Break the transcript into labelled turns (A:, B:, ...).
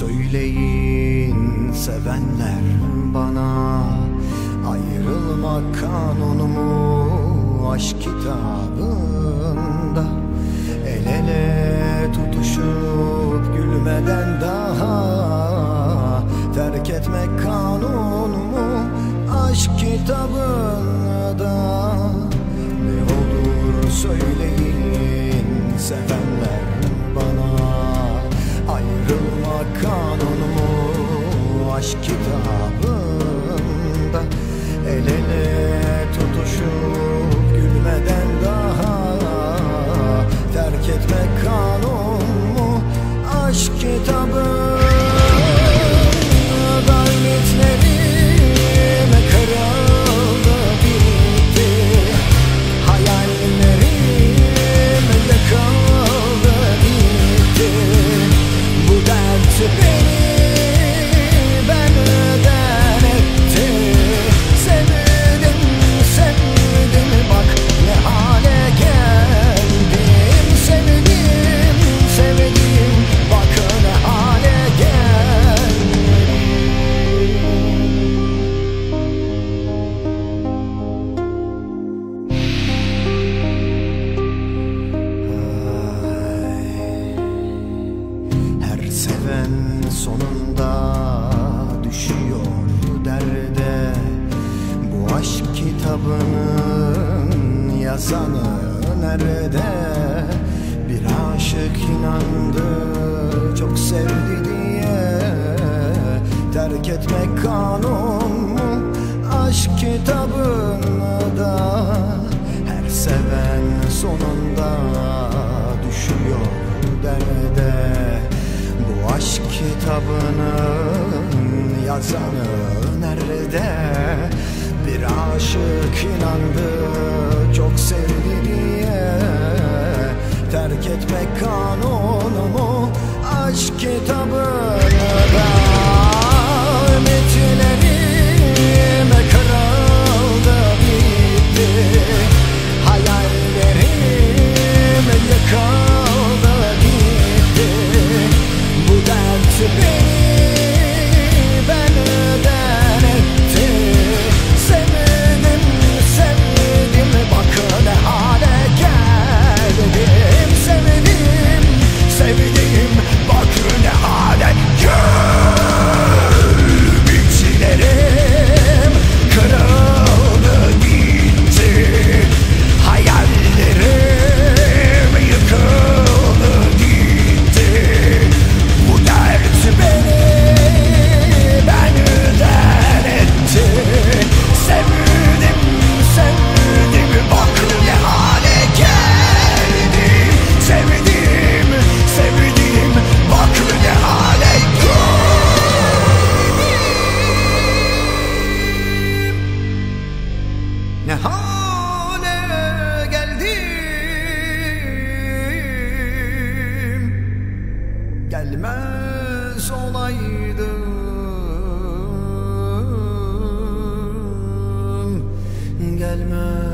A: söyleyin sevenler bana. Ayrılmak kanunu mu aşk kitabında. El ele tutuşup gülmeden daha Terk etmek kanun mu aşk kitabında. Ne olur söyleyin sevenler aşk sonunda düşüyor derde. Bu aşk kitabının yazanı nerede? Bir aşık inandı çok sevdi diye. Terk etmek kanun mu? Aşk kitabında Her seven sonunda düşüyor derde Aşk kitabının yazanı nerede? Bir aşık inandı çok sevdi diye. Terk etmek kanunu mu? Aşk kitabında ne hale geldim? Gelmez olaydım. Gelmez